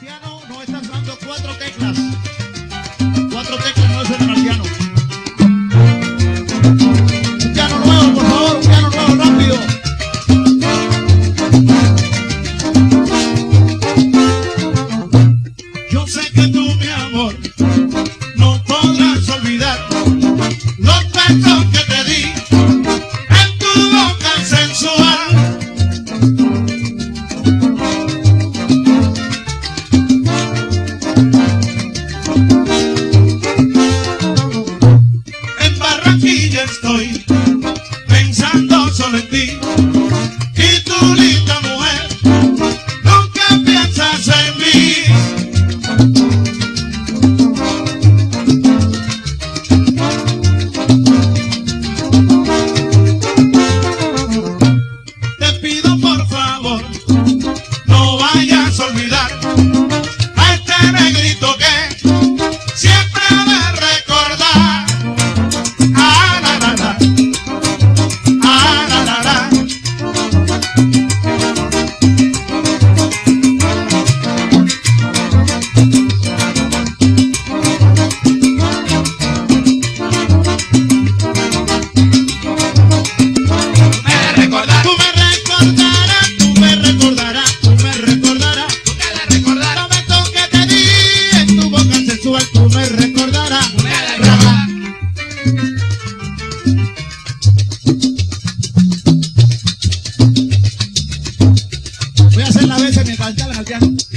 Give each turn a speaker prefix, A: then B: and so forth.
A: Cristiano nos está dando cuatro teclas. Cuatro teclas gracias.